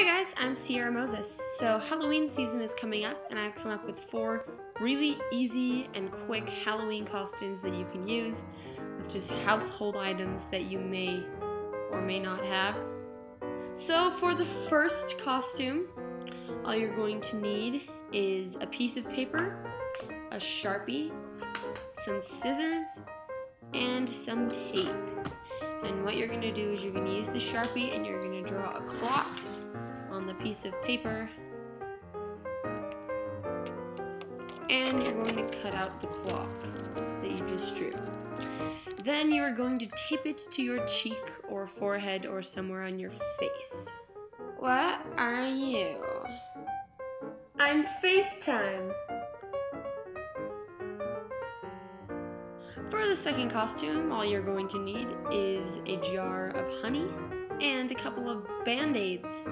Hi guys, I'm Sierra Moses. So Halloween season is coming up and I've come up with four really easy and quick Halloween costumes that you can use with just household items that you may or may not have. So for the first costume, all you're going to need is a piece of paper, a Sharpie, some scissors, and some tape. And what you're going to do is you're going to use the Sharpie and you're going to draw a clock on the piece of paper. And you're going to cut out the clock that you just drew. Then you are going to tape it to your cheek or forehead or somewhere on your face. What are you? I'm FaceTime. For the second costume, all you're going to need is a jar of honey and a couple of band-aids.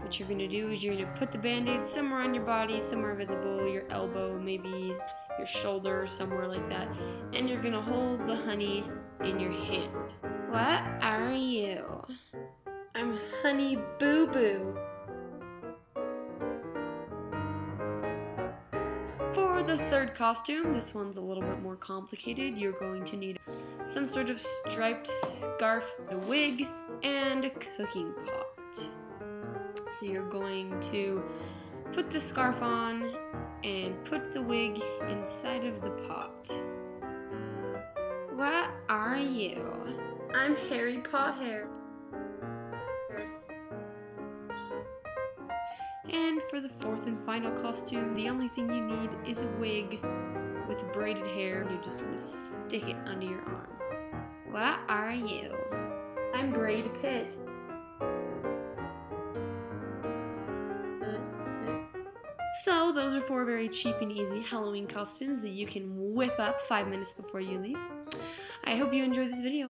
What you're to do is you're to put the band-aid somewhere on your body, somewhere visible, your elbow, maybe your shoulder, somewhere like that, and you're to hold the honey in your hand. What are you? I'm Honey Boo Boo. For the third costume, this one's a little bit more complicated. You're going to need some sort of striped scarf, a wig, and a cooking pot. So you're going to put the scarf on and put the wig inside of the pot. What are you? I'm Harry Potter. For the fourth and final costume, the only thing you need is a wig with braided hair, and you're just gonna stick it under your arm. What are you? I'm Brad Pitt. So, those are four very cheap and easy Halloween costumes that you can whip up five minutes before you leave. I hope you enjoyed this video.